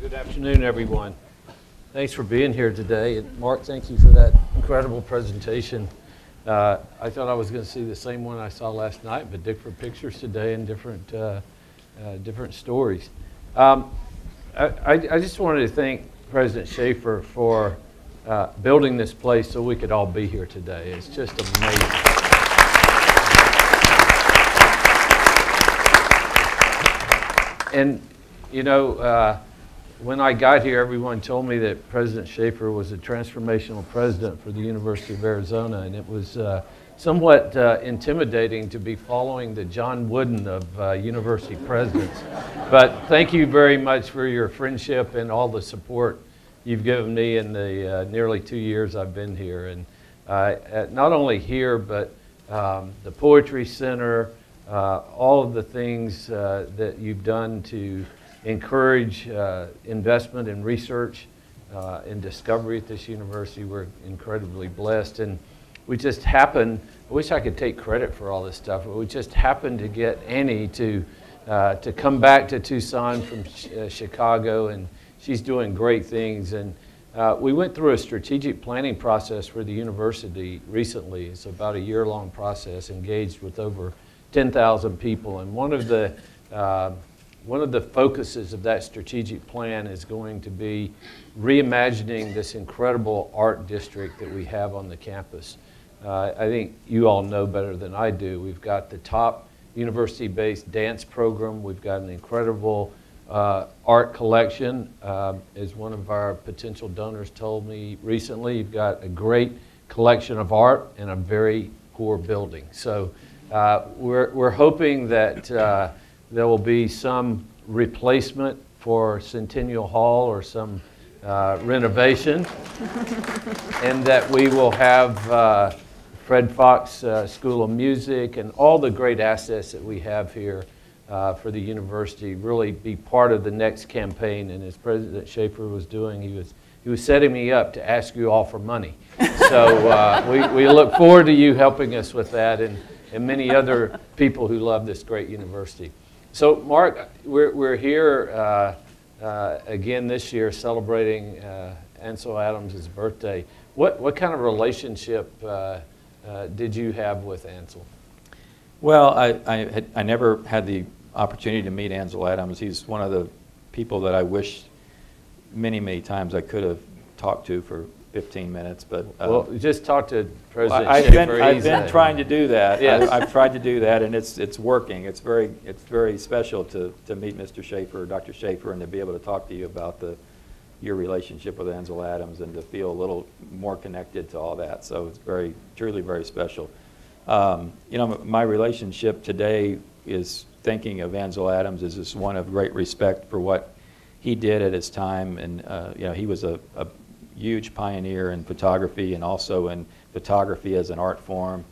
Good afternoon, everyone. Thanks for being here today. And Mark, thank you for that incredible presentation. Uh, I thought I was going to see the same one I saw last night, but different pictures today and different, uh, uh, different stories. Um, I, I, I just wanted to thank President Schaefer for uh, building this place so we could all be here today. It's just amazing. And, you know, uh, when I got here, everyone told me that President Schaefer was a transformational president for the University of Arizona, and it was uh, somewhat uh, intimidating to be following the John Wooden of uh, university presidents. But thank you very much for your friendship and all the support you've given me in the uh, nearly two years I've been here. And uh, not only here, but um, the Poetry Center, uh, all of the things that you've done to encourage uh, investment in research uh, and discovery at this university. We're incredibly blessed. And we just happened, I wish I could take credit for all this stuff, but we just happened to get Annie to, uh, to come back to Tucson from uh, Chicago, and she's doing great things. And uh, we went through a strategic planning process for the university recently. It's about a year long process, engaged with over 10,000 people. And one of the uh, one of the focuses of that strategic plan is going to be reimagining this incredible art district that we have on the campus. Uh, I think you all know better than I do. We've got the top university-based dance program. We've got an incredible uh, art collection. Uh, as one of our potential donors told me recently, you've got a great collection of art and a very poor building. So uh, we're, we're hoping that uh, there will be some replacement for Centennial Hall or some uh, renovation, and that we will have uh, Fred Fox uh, School of Music and all the great assets that we have here uh, for the university really be part of the next campaign. And as President Schaefer was doing, he was he was setting me up to ask you all for money. So uh, we, we look forward to you helping us with that and, and many other people who love this great university. So, Mark, we're, we're here uh, uh, again this year celebrating uh, Ansel Adams' birthday. What, what kind of relationship uh, uh, did you have with Ansel? Well, I, I, had, I never had the opportunity to meet Ansel Adams. He's one of the people that I wish many, many times I could have talked to for 15 minutes, but. Uh, well, just talk to President I've Been, I've been trying to do that. Yes. I, have tried to do that, and it's, it's working. It's very, it's very special to, to meet Mr. Schaefer, Dr. Schaefer, and to be able to talk to you about the, your relationship with Ansel Adams and to feel a little more connected to all that. So it's very, truly very special. Um, you know, my relationship today is thinking of Ansel Adams as just one of great respect for what he did at his time. And, uh, you know, he was a, a huge pioneer in photography and also in photography as an art form.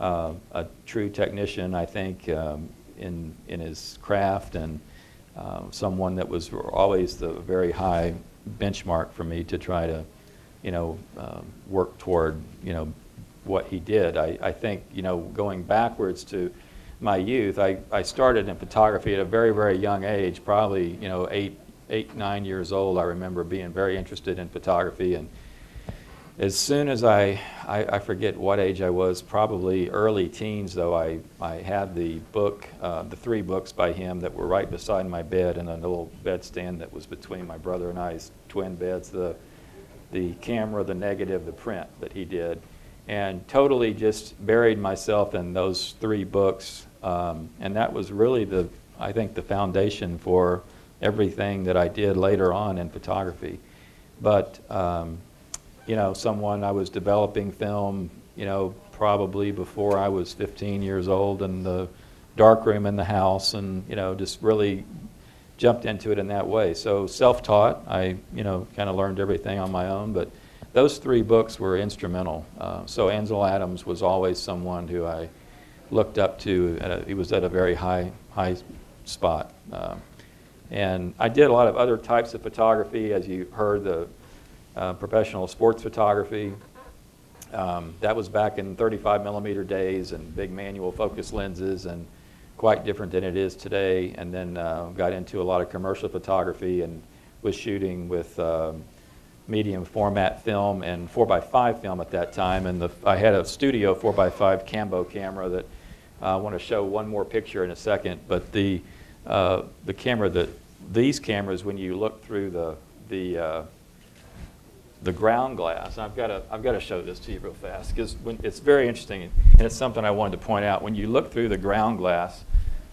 Uh, a true technician, I think, um, in, in his craft and uh, someone that was always the very high benchmark for me to try to, you know, um, work toward, you know, what he did. I, I think, you know, going backwards to my youth, I, I started in photography at a very, very young age, probably, you know, eight, eight, nine years old, I remember being very interested in photography. And as soon as I, I, I forget what age I was, probably early teens, though, I, I had the book, uh, the three books by him that were right beside my bed and a little bedstand that was between my brother and I's twin beds, the, the camera, the negative, the print that he did. And totally just buried myself in those three books. Um, and that was really the, I think, the foundation for everything that I did later on in photography. But, um, you know, someone I was developing film, you know, probably before I was 15 years old in the darkroom in the house and, you know, just really jumped into it in that way. So self-taught, I, you know, kind of learned everything on my own, but those three books were instrumental. Uh, so Ansel Adams was always someone who I looked up to. A, he was at a very high, high spot. Uh, and I did a lot of other types of photography, as you heard, the uh, professional sports photography. Um, that was back in 35 millimeter days and big manual focus lenses and quite different than it is today. And then uh, got into a lot of commercial photography and was shooting with um, medium format film and 4x5 film at that time. And the, I had a studio 4x5 Cambo camera that uh, I want to show one more picture in a second. But the, uh, the camera that, these cameras, when you look through the, the, uh, the ground glass, I've got to, I've got to show this to you real fast because it's very interesting and it's something I wanted to point out. When you look through the ground glass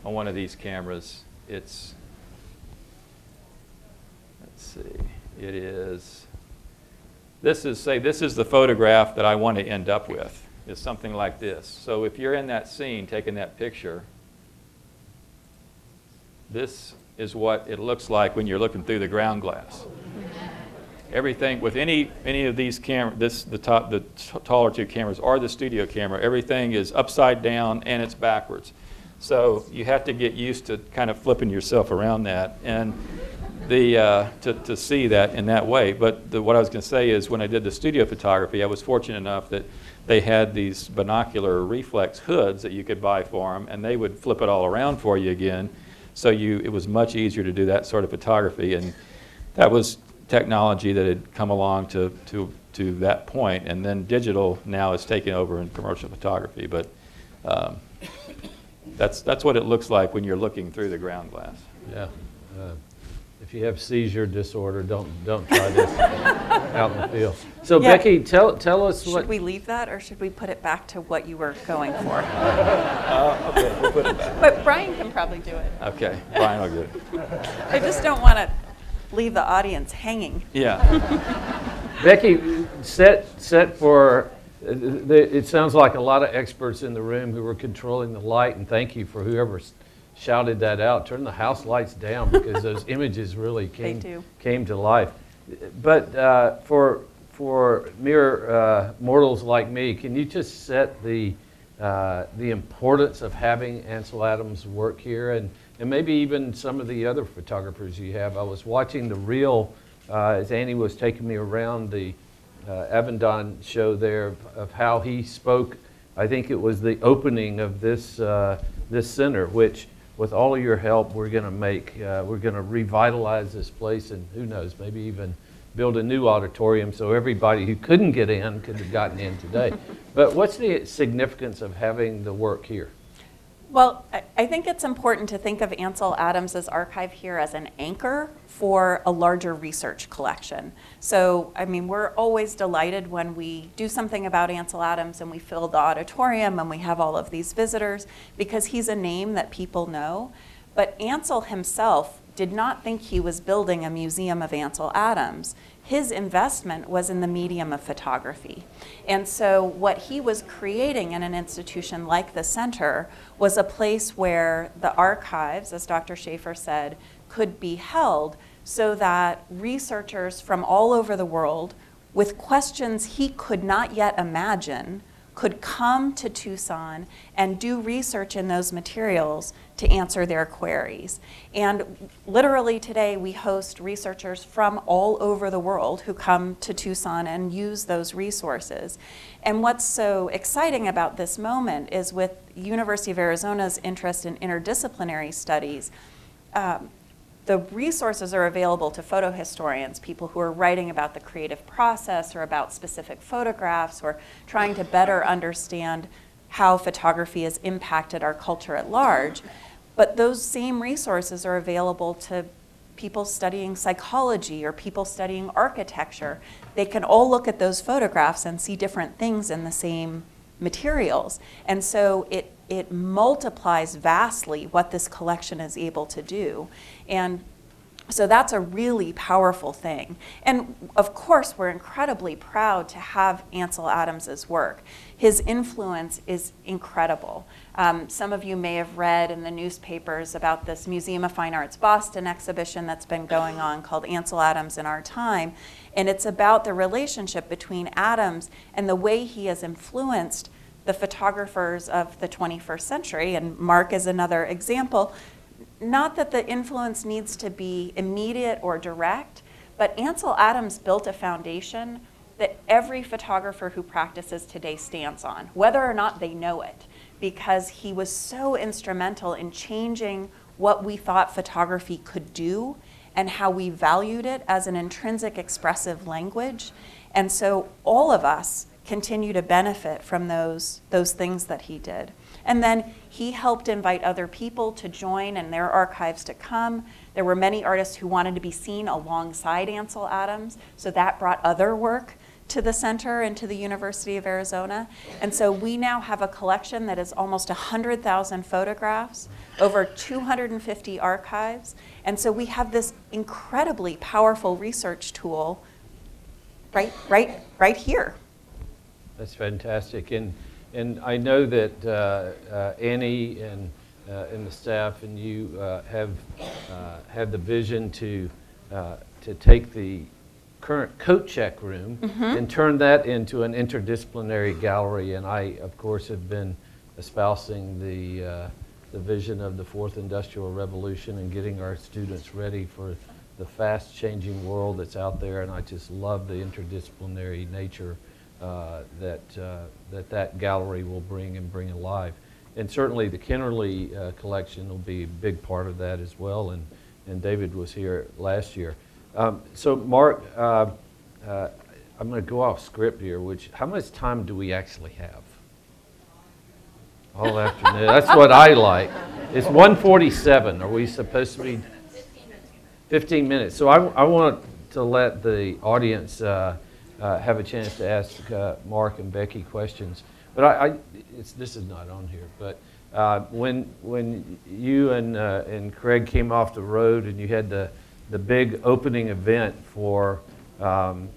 on one of these cameras, it's, let's see, it is, this is, say, this is the photograph that I want to end up with, is something like this. So if you're in that scene taking that picture, this is what it looks like when you're looking through the ground glass. Everything, with any, any of these cameras, this, the top, the taller two cameras or the studio camera, everything is upside down and it's backwards. So you have to get used to kind of flipping yourself around that. And the, uh, to, to see that in that way. But the, what I was going to say is when I did the studio photography, I was fortunate enough that they had these binocular reflex hoods that you could buy for them, and they would flip it all around for you again. So you, it was much easier to do that sort of photography. And that was technology that had come along to, to, to that point. And then digital now is taking over in commercial photography. But um, that's, that's what it looks like when you're looking through the ground glass. Yeah. Uh, if you have seizure disorder, don't, don't try this out in the field. So Yeah. Becky, tell, tell us what, Should we leave that, or should we put it back to what you were going for? Uh, okay, we'll put it back. But Brian can probably do it. Okay, Brian I'll get it. I just don't want to leave the audience hanging. Yeah. Becky, set, set for, uh, it sounds like a lot of experts in the room who were controlling the light, and thank you for whoever s- shouted that out. Turn the house lights down because those images really came, came to life. But uh, for, for mere uh, mortals like me, can you just set the, uh, the importance of having Ansel Adams' work here and, and maybe even some of the other photographers you have? I was watching the reel uh, as Annie was taking me around the uh, Avedon show there of, of how he spoke. I think it was the opening of this, uh, this center, which with all of your help, we're going to make, uh, we're going to revitalize this place and who knows, maybe even build a new auditorium so everybody who couldn't get in could have gotten in today. but what's the significance of having the work here? Well, I- think it's important to think of Ansel Adams's archive here as an anchor for a larger research collection. So, I mean, we're always delighted when we do something about Ansel Adams and we fill the auditorium and we have all of these visitors because he's a name that people know. But Ansel himself did not think he was building a museum of Ansel Adams. His investment was in the medium of photography. And so, what he was creating in an institution like the center was a place where the archives, as Dr. Schaefer said, could be held so that researchers from all over the world, with questions he could not yet imagine, could come to Tucson and do research in those materials to answer their queries. And literally today, we host researchers from all over the world who come to Tucson and use those resources. And what's so exciting about this moment is with University of Arizona's interest in interdisciplinary studies, um, the resources are available to photo historians, people who are writing about the creative process or about specific photographs or trying to better understand how photography has impacted our culture at large. But those same resources are available to people studying psychology or people studying architecture. They can all look at those photographs and see different things in the same materials. And so it, it multiplies vastly what this collection is able to do. And so that's a really powerful thing. And of course, we're incredibly proud to have Ansel Adams's work. His influence is incredible. Um, some of you may have read in the newspapers about this Museum of Fine Arts Boston exhibition that's been going on called Ansel Adams in Our Time. And it's about the relationship between Adams and the way he has influenced the photographers of the 21st century. And Mark is another example not that the influence needs to be immediate or direct, but Ansel Adams built a foundation that every photographer who practices today stands on, whether or not they know it, because he was so instrumental in changing what we thought photography could do and how we valued it as an intrinsic expressive language. And so all of us continue to benefit from those, those things that he did. And then he helped invite other people to join and their archives to come. There were many artists who wanted to be seen alongside Ansel Adams, so that brought other work to the center and to the University of Arizona. And so we now have a collection that is almost 100,000 photographs, over 250 archives. And so we have this incredibly powerful research tool right, right, right here. That's fantastic. And, and I know that uh, uh, Annie and, uh, and the staff and you uh, have, uh, have the vision to, uh, to take the current coat check room and turn that into an interdisciplinary gallery. And I, of course, have been espousing the, uh, the vision of the fourth industrial revolution and getting our students ready for the fast changing world that's out there. And I just love the interdisciplinary nature that, uh, that that gallery will bring and bring alive. And certainly the Kennerly uh, collection will be a big part of that as well. And, and David was here last year. Um, so, Mark, uh, uh, I'm going to go off script here. Which, how much time do we actually have? All afternoon. That's what I like. It's 1:47. Are we supposed to be? 15 minutes. So I, I want to let the audience uh, uh, have a chance to ask uh, Mark and Becky questions. But I, I it's, this is not on here. But uh, when when you and uh, and Craig came off the road and you had the the big opening event for um,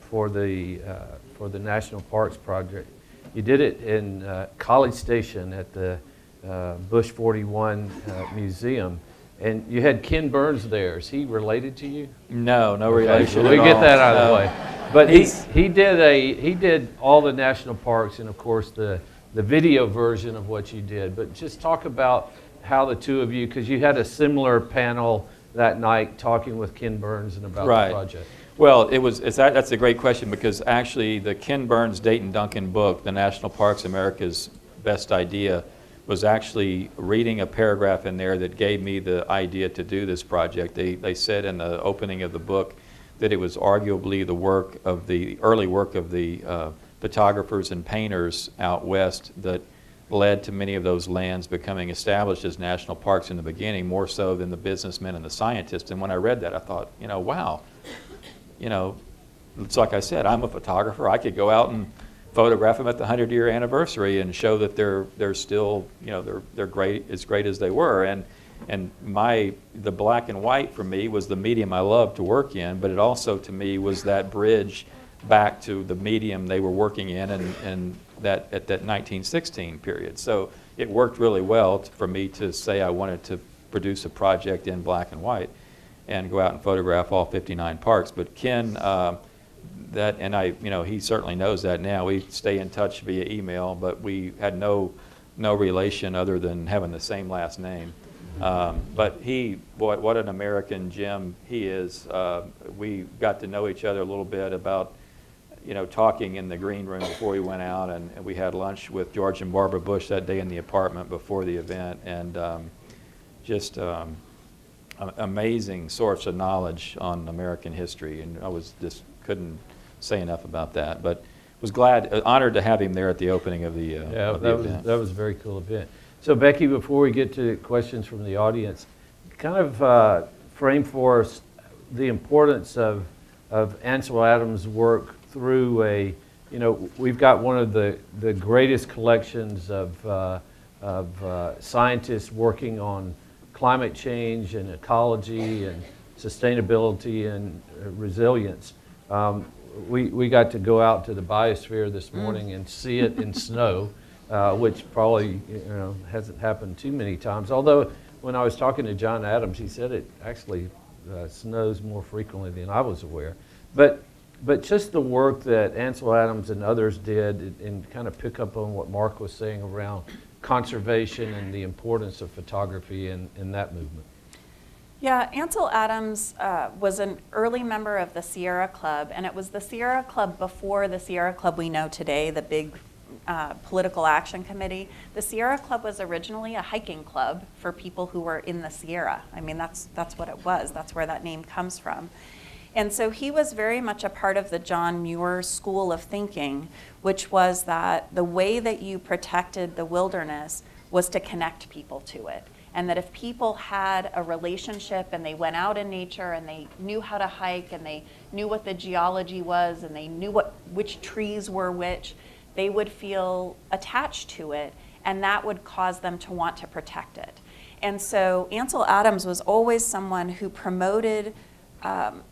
for the uh, for the National Parks Project, you did it in uh, College Station at the uh, Bush 41 uh, Museum. And you had Ken Burns there. Is he related to you? No, no relation we get all. that out of the way. But he, He's- he did a he did all the national parks and of course the the video version of what you did. But just talk about how the two of you because you had a similar panel that night talking with Ken Burns and about Right. the project. Well, it was, it's, that- that's a great question because actually the Ken Burns Dayton Duncan book, The National Parks America's Best Idea, was actually reading a paragraph in there that gave me the idea to do this project. They, they said in the opening of the book that it was arguably the work of the, early work of the uh, photographers and painters out west that led to many of those lands becoming established as national parks in the beginning, more so than the businessmen and the scientists. And when I read that, I thought, you know, wow, you know, it's like I said, I'm a photographer. I could go out and photograph them at the 100 year anniversary and show that they're, they're still, you know, they're, they're great, as great as they were. And, and my, the black and white for me was the medium I loved to work in, but it also to me was that bridge back to the medium they were working in and, and that, at that 1916 period. So it worked really well for me to say I wanted to produce a project in black and white and go out and photograph all 59 parks. But Ken, uh, that, and I, you know, he certainly knows that now. We stay in touch via email, but we had no, no relation other than having the same last name. Um, but he, boy, what an American gem he is. Uh, we got to know each other a little bit about, you know, talking in the green room before we went out, and, and we had lunch with George and Barbara Bush that day in the apartment before the event, and um, just um, amazing source of knowledge on American history, and I was just couldn't say enough about that. But was glad, uh, honored to have him there at the opening of the, uh, Yeah, of the that was, event. that was a very cool event. So Becky, before we get to questions from the audience, kind of uh, frame for us the importance of, of Ansel Adams' work through a, you know, we've got one of the, the greatest collections of, uh, of uh, scientists working on climate change and ecology and sustainability and uh, resilience. Um, we, we got to go out to the biosphere this morning and see it in snow, uh, which probably you know hasn't happened too many times. Although when I was talking to John Adams, he said it actually uh, snows more frequently than I was aware. But but just the work that Ansel Adams and others did, and, and kind of pick up on what Mark was saying around conservation and the importance of photography in, in that movement. Yeah, Ansel Adams uh, was an early member of the Sierra Club, and it was the Sierra Club before the Sierra Club we know today, the big uh, Political Action Committee, the Sierra Club was originally a hiking club for people who were in the Sierra. I mean, that's, that's what it was. That's where that name comes from. And so he was very much a part of the John Muir school of thinking, which was that the way that you protected the wilderness was to connect people to it. And that if people had a relationship and they went out in nature and they knew how to hike and they knew what the geology was and they knew what, which trees were which, they would feel attached to it and that would cause them to want to protect it. And so Ansel Adams was always someone who promoted um,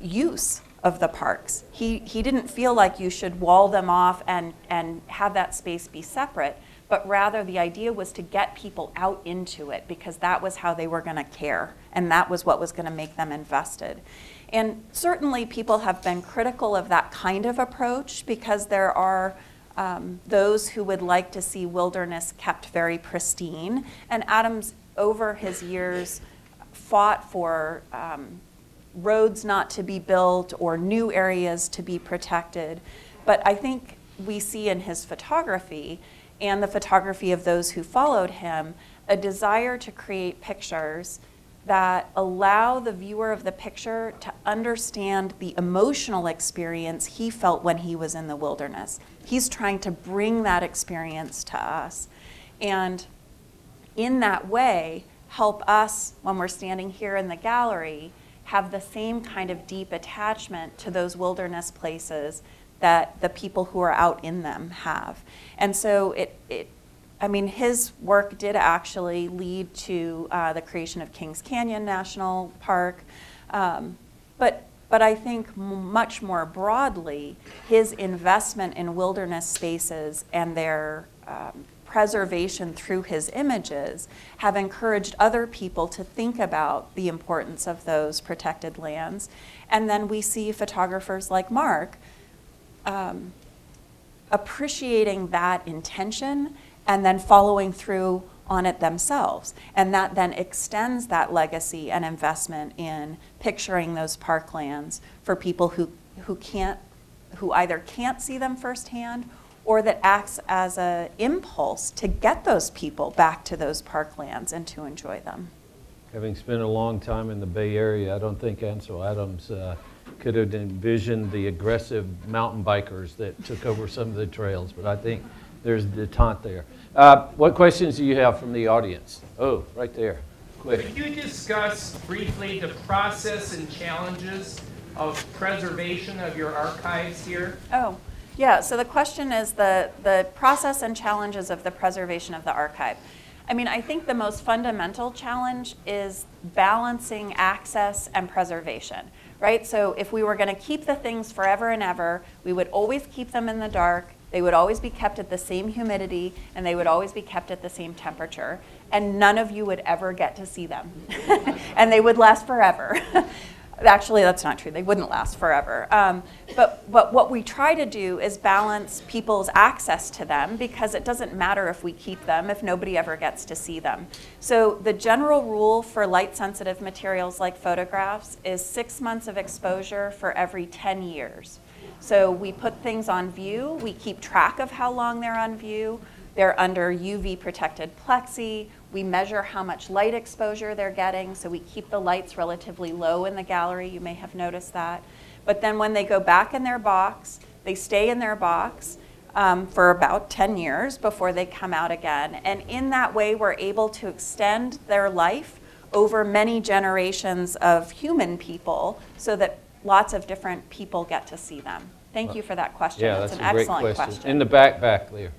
use of the parks. He, he didn't feel like you should wall them off and, and have that space be separate, but rather the idea was to get people out into it because that was how they were going to care and that was what was going to make them invested. And certainly people have been critical of that kind of approach because there are um, those who would like to see wilderness kept very pristine. And Adams, over his years, fought for um, roads not to be built or new areas to be protected. But I think we see in his photography and the photography of those who followed him a desire to create pictures that allow the viewer of the picture to understand the emotional experience he felt when he was in the wilderness. He's trying to bring that experience to us. And in that way, help us when we're standing here in the gallery have the same kind of deep attachment to those wilderness places that the people who are out in them have. And so it, it I mean, his work did actually lead to uh, the creation of Kings Canyon National Park. Um, but, but I think much more broadly, his investment in wilderness spaces and their um, preservation through his images have encouraged other people to think about the importance of those protected lands. And then we see photographers like Mark um, appreciating that intention and then following through on it themselves. And that then extends that legacy and investment in picturing those parklands for people who, who can't, who either can't see them firsthand or that acts as an impulse to get those people back to those parklands and to enjoy them. Having spent a long time in the Bay Area, I don't think Ansel Adams uh, could have envisioned the aggressive mountain bikers that took over some of the trails, but I think there's detente there. Uh, what questions do you have from the audience? Oh, right there. Quick. Could you discuss briefly the process and challenges of preservation of your archives here? Oh, yeah, so the question is the, the process and challenges of the preservation of the archive. I mean, I think the most fundamental challenge is balancing access and preservation, right? So if we were going to keep the things forever and ever, we would always keep them in the dark. They would always be kept at the same humidity and they would always be kept at the same temperature. And none of you would ever get to see them. and they would last forever. Actually, that's not true. They wouldn't last forever. Um, but, but what we try to do is balance people's access to them because it doesn't matter if we keep them if nobody ever gets to see them. So, the general rule for light sensitive materials like photographs is six months of exposure for every 10 years. So, we put things on view, we keep track of how long they're on view. They're under UV protected plexi. We measure how much light exposure they're getting, so we keep the lights relatively low in the gallery. You may have noticed that. But then when they go back in their box, they stay in their box um, for about 10 years before they come out again. And in that way, we're able to extend their life over many generations of human people so that lots of different people get to see them. Thank you for that question. Yeah, it's that's an a great excellent question. In the back, back there.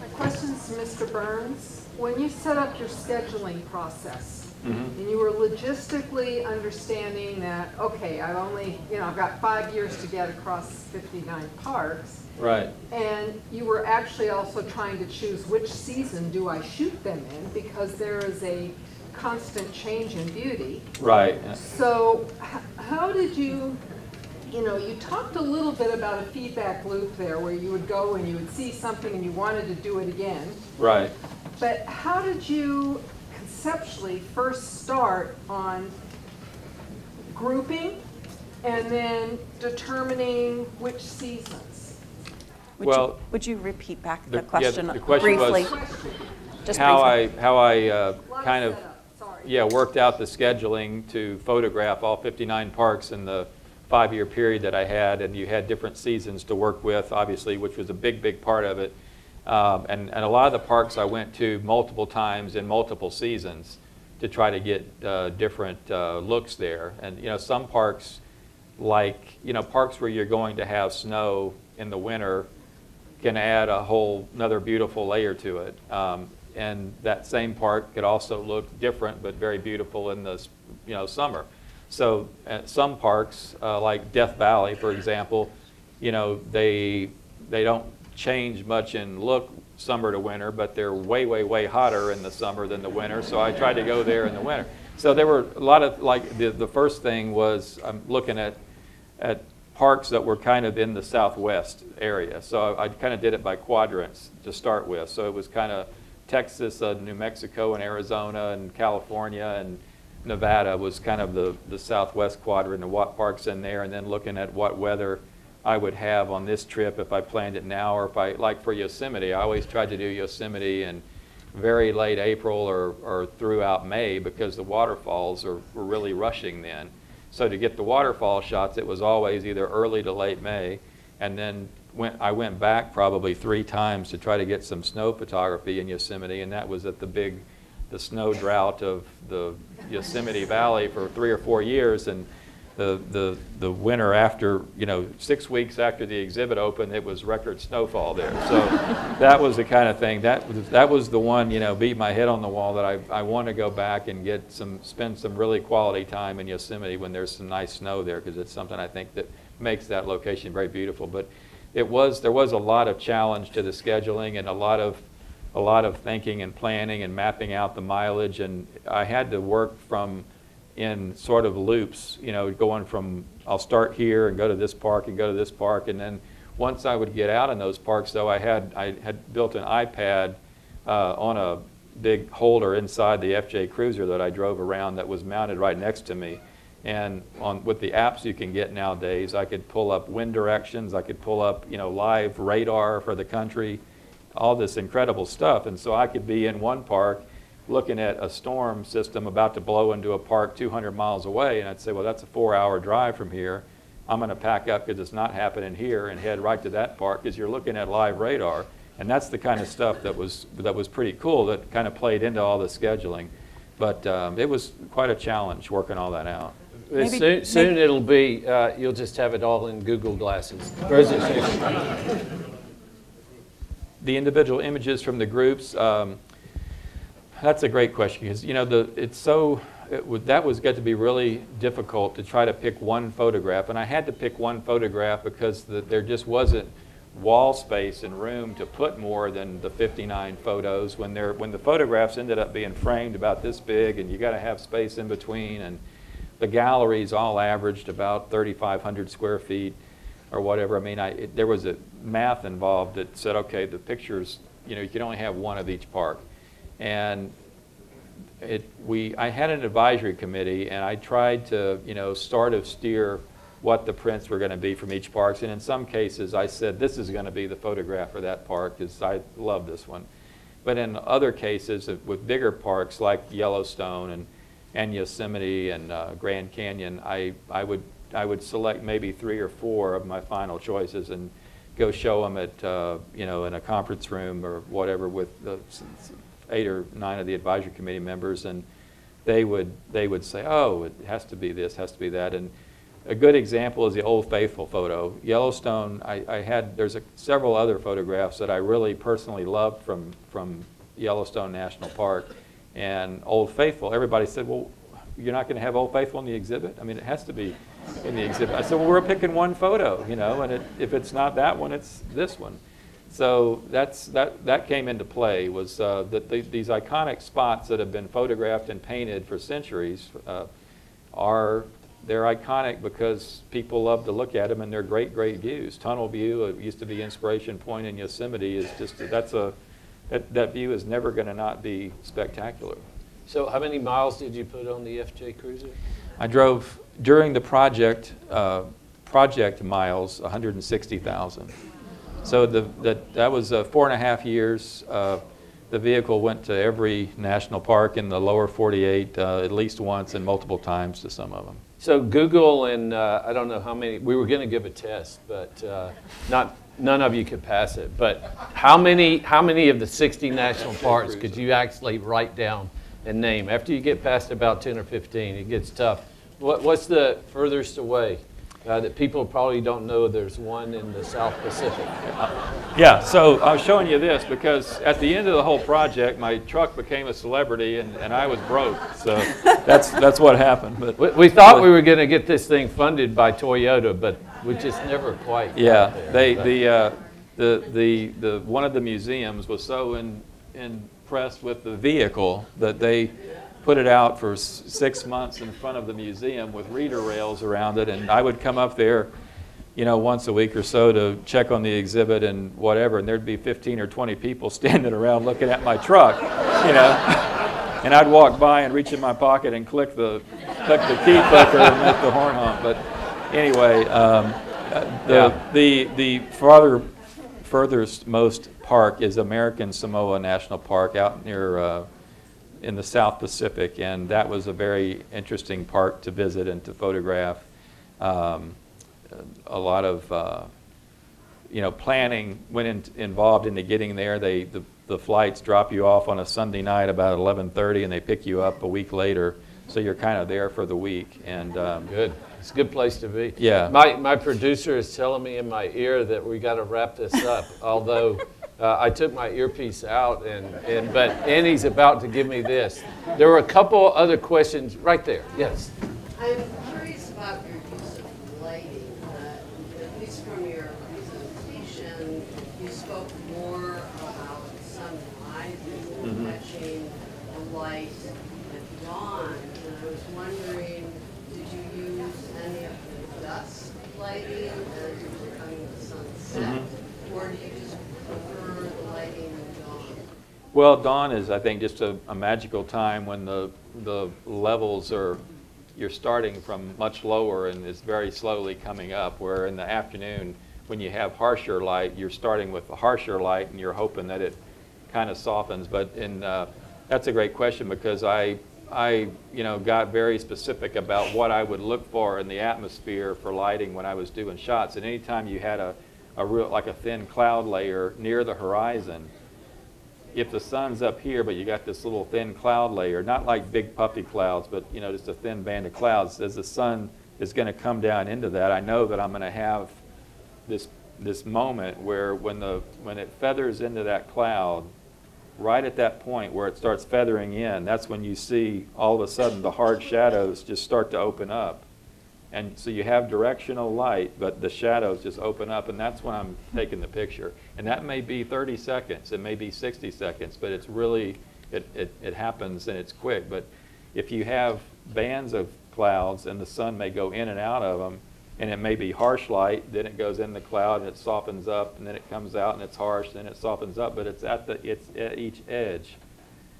My question's to Mr. Burns. When you set up your scheduling process, mm-hmm. and you were logistically understanding that, okay, I've only, you know, I've got five years to get across 59 parks, Right. and you were actually also trying to choose which season do I shoot them in, because there is a constant change in beauty. Right. So h- how did you, you know, you talked a little bit about a feedback loop there where you would go and you would see something and you wanted to do it again. Right. But how did you conceptually first start on grouping and then determining which seasons? Would you, Well, would you repeat back the- the yeah, question the question was- briefly? Just how I, how I uh, kind of, setup, Sorry. yeah, worked out the scheduling to photograph all 59 parks in the five-year period that I had, and you had different seasons to work with, obviously, which was a big, big part of it. Um, And, and a lot of the parks I went to multiple times in multiple seasons to try to get uh, different uh, looks there. And, you know, some parks, like, you know, parks where you're going to have snow in the winter, can add a whole another beautiful layer to it. Um, and that same park could also look different but very beautiful in the you know summer. So at some parks, uh, like Death Valley, for example, you know they they don't change much in look summer to winter, but they're way way way hotter in the summer than the winter. So I tried to go there in the winter. So there were a lot of like the the first thing was I'm looking at at parks that were kind of in the southwest area. So I kind of did it by quadrants to start with. So it was kind of Texas, uh, New Mexico, and Arizona, and California, and Nevada was kind of the, the southwest quadrant and what parks in there, and then looking at what weather I would have on this trip if I planned it now, or if I, like for Yosemite, I always tried to do Yosemite in very late April or, or throughout May because the waterfalls are, were really rushing then. So to get the waterfall shots, it was always either early to late May, and then went, I went back probably three times to try to get some snow photography in Yosemite, and that was at the big, the snow drought of the Yosemite Valley for three or four years, and the, the, the winter after, you know, six weeks after the exhibit opened, it was record snowfall there. So that was the kind of thing, that, was- that was the one, you know, beat my head on the wall that I, I want to go back and get some, spend some really quality time in Yosemite when there's some nice snow there, because it's something I think that makes that location very beautiful. But it was, there was a lot of challenge to the scheduling and a lot of, a lot of thinking and planning and mapping out the mileage, and I had to work from, in sort of loops, you know, going from, I'll start here and go to this park and go to this park, and then once I would get out in those parks, though, I had, I had built an iPad uh, on a big holder inside the FJ Cruiser that I drove around that was mounted right next to me. And on, with the apps you can get nowadays, I could pull up wind directions, I could pull up, you know, live radar for the country, all this incredible stuff. And so I could be in one park looking at a storm system about to blow into a park 200 miles away, and I'd say, well, that's a four-hour drive from here. I'm going to pack up because it's not happening here and head right to that park because you're looking at live radar. And that's the kind of stuff that was, that was pretty cool that kind of played into all the scheduling. But um, it was quite a challenge working all that out. Maybe- Soon, soon maybe- it'll be, uh, you'll just have it all in Google Glasses. The individual images from the groups, um, that's a great question because, you know, the, it's so, it would, that was got to be really difficult to try to pick one photograph. And I had to pick one photograph because the, there just wasn't wall space and room to put more than the 59 photos when they're, when the photographs ended up being framed about this big and you got to have space in between and the galleries all averaged about 3,500 square feet or whatever. I mean, I, it, there was a math involved that said, okay, the pictures, you know, you can only have one of each park. And it, we, I had an advisory committee and I tried to, you know, sort of steer what the prints were going to be from each parks. And in some cases, I said, this is going to be the photograph for that park because I love this one. But in other cases, with bigger parks like Yellowstone and, and Yosemite and uh, Grand Canyon, I, I, would, I would select maybe three or four of my final choices and go show them at, uh, you know, in a conference room or whatever with the eight or nine of the advisory committee members. And they would, they would say, oh, it has to be this, has to be that. And a good example is the Old Faithful photo. Yellowstone, I, I had, there's a, several other photographs that I really personally loved from, from Yellowstone National Park. And Old Faithful, everybody said, well, you're not going to have Old Faithful in the exhibit? I mean, it has to be in the exhibit. I said, well, we're picking one photo, you know, and it, if it's not that one, it's this one. So that's, that, that came into play, was uh, that the, these iconic spots that have been photographed and painted for centuries uh, are, they're iconic because people love to look at them and they're great, great views. Tunnel View, it used to be Inspiration Point in Yosemite, is just, that's a, that, that view is never going to not be spectacular. So how many miles did you put on the FJ Cruiser? I drove, during the project, uh, project miles, 160,000. So the, that, that was uh, four and a half years. Uh, The vehicle went to every national park in the lower 48 uh, at least once and multiple times to some of them. So Google and, uh, I don't know how many, we were going to give a test, but uh, not, none of you could pass it. But how many, how many of the 60 national parks could you actually write down and name? After you get past about 10 or 15, it gets tough. What, what's the furthest away uh, that people probably don't know there's one in the South Pacific? Yeah, so I was showing you this because at the end of the whole project, my truck became a celebrity and, and I was broke. So that's, that's what happened. But We, we thought we were going to get this thing funded by Toyota, but we just never quite Yeah, there. they, But- the, uh, the, the, the, one of the museums was so in, impressed with the vehicle that they put it out for six months in front of the museum with reader rails around it, and I would come up there, you know, once a week or so to check on the exhibit and whatever, and there'd be 15 or 20 people standing around looking at my truck, you know? And I'd walk by and reach in my pocket and click the, click the key clicker and make the horn honk, but anyway, um, uh, the, Yeah. the, the farther, furthest most park is American Samoa National Park out near, uh, in the South Pacific, and that was a very interesting park to visit and to photograph. Um, a lot of, uh, you know, planning went in, involved into getting there. They, the, the flights drop you off on a Sunday night about 11:30, and they pick you up a week later. So you're kind of there for the week, and um, Good. It's a good place to be. Yeah. My, my producer is telling me in my ear that we got to wrap this up, although uh, I took my earpiece out and, and, but Annie's about to give me this. There were a couple other questions right there. Yes. I'm curious about your use of lighting. Uh, At least from your presentation, you spoke more about sun rising, catching the light at dawn. And I was wondering, did you use any of the dusk lighting as you were coming to sunset? Or do you just prefer the lighting at dawn? Well, dawn is, I think, just a, a magical time when the, the levels are, you're starting from much lower and it's very slowly coming up, where in the afternoon, when you have harsher light, you're starting with the harsher light and you're hoping that it kind of softens. But in, uh, that's a great question because I, I, you know, got very specific about what I would look for in the atmosphere for lighting when I was doing shots. And anytime you had a, a real, like a thin cloud layer near the horizon, if the sun's up here, but you got this little thin cloud layer, not like big puffy clouds, but you know, just a thin band of clouds, as the sun is going to come down into that, I know that I'm going to have this this moment where when the when it feathers into that cloud, right at that point where it starts feathering in, that's when you see all of a sudden the hard shadows just start to open up. And so you have directional light, but the shadows just open up, and that's when I'm taking the picture. And that may be 30 seconds, it may be 60 seconds, but it's really, it, it, it happens and it's quick. But if you have bands of clouds and the sun may go in and out of them, and it may be harsh light, then it goes in the cloud and it softens up, and then it comes out and it's harsh, then it softens up, but it's at the, it's at each edge.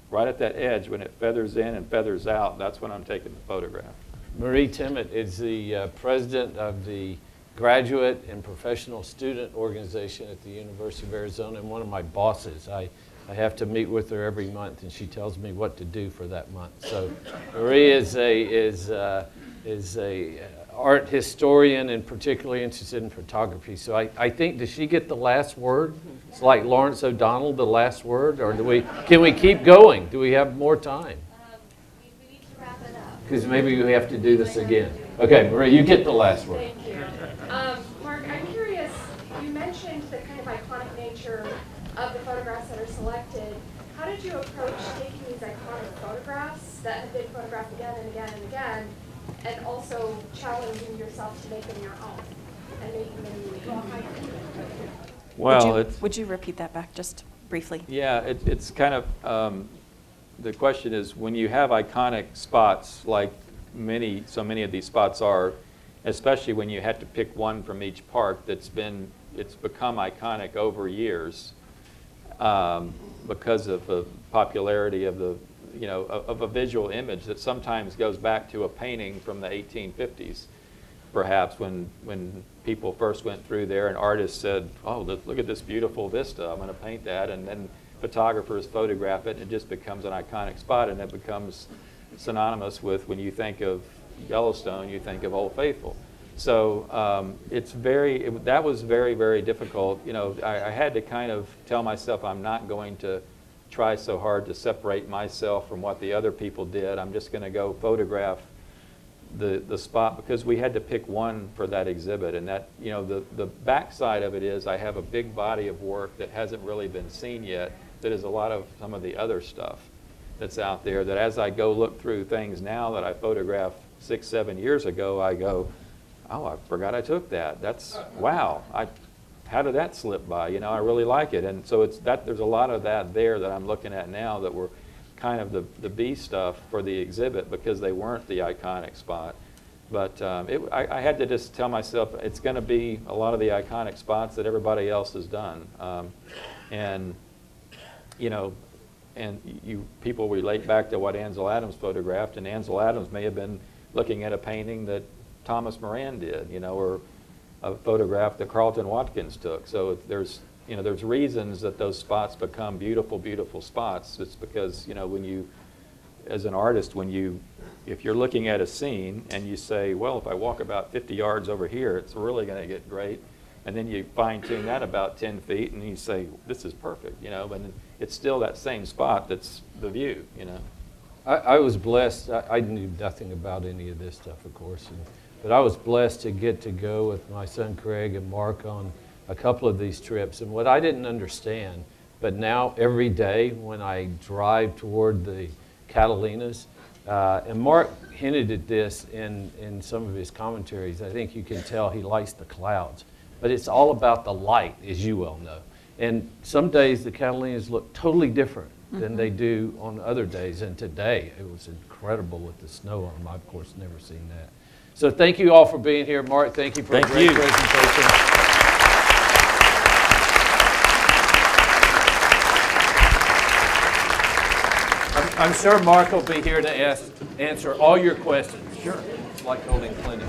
Right at that edge, when it feathers in and feathers out, that's when I'm taking the photograph. Marie Timmett is the uh, president of the Graduate and Professional Student Organization at the University of Arizona and one of my bosses. I, I have to meet with her every month and she tells me what to do for that month. So Marie is a, is, uh, is a uh, art historian and particularly interested in photography. So I, I think, does she get the last word? It's like Lawrence O'Donnell, the last word, or do we, can we keep going? Do we have more time? Um, we, we need to wrap it up. Because maybe we have to do this again. Okay, Marie, you get the last word. Thank you. Um, Mark, I'm curious, you mentioned the kind of iconic nature of the photographs that are selected. How did you approach taking these iconic photographs that have been photographed again and again and again, and also challenging yourself to make them your own and making them unique? Well, Would you- it's. Would you repeat that back just briefly? Yeah, it, it's kind of, um, the question is, when you have iconic spots, like many, so many of these spots are, especially when you had to pick one from each park that's been, it's become iconic over years um, because of the popularity of the, you know, of, of a visual image that sometimes goes back to a painting from the 1850s. perhaps when, when people first went through there and artists said, oh, look look at this beautiful vista, I'm going to paint that, and then photographers photograph it, and it just becomes an iconic spot, and it becomes synonymous with when you think of Yellowstone, you think of Old Faithful. So um, it's very, it, that was very, very difficult. You know, I, I had to kind of tell myself I'm not going to try so hard to separate myself from what the other people did. I'm just going to go photograph the, the spot because we had to pick one for that exhibit. And that, you know, the, the backside of it is I have a big body of work that hasn't really been seen yet that is a lot of some of the other stuff that's out there that as I go look through things now that I photographed six, seven years ago, I go, oh, I forgot I took that. That's, wow, I, how did that slip by? You know, I really like it. And so it's that, there's a lot of that there that I'm looking at now that were kind of the, the B stuff for the exhibit because they weren't the iconic spot. But um, it, I, I had to just tell myself it's going to be a lot of the iconic spots that everybody else has done. Um, and, you know, and you people relate back to what Ansel Adams photographed, and Ansel Adams may have been looking at a painting that Thomas Moran did, you know, or a photograph that Carleton Watkins took. So there's, you know, there's reasons that those spots become beautiful, beautiful spots. It's because, you know, when you, as an artist, when you, if you're looking at a scene and you say, well, if I walk about 50 yards over here, it's really going to get great. And then you fine tune that about 10 feet and you say, this is perfect, you know, and it's still that same spot that's the view, you know. I, I was blessed, I, I knew nothing about any of this stuff, of course, and, but I was blessed to get to go with my son Craig and Mark on a couple of these trips. And what I didn't understand, but now every day when I drive toward the Catalinas, uh, and Mark hinted at this in, in some of his commentaries, I think you can tell he likes the clouds. But it's all about the light, as you well know. And some days the Catalinas look totally different than they mm-hmm. do on other days. And today it was incredible with the snow on them. I've, of course, never seen that. So thank you all for being here. Mark, thank you for Thank a great you. presentation. I'm, I'm sure Mark will be here to ask, answer all your questions. Sure. It's like holding clinic.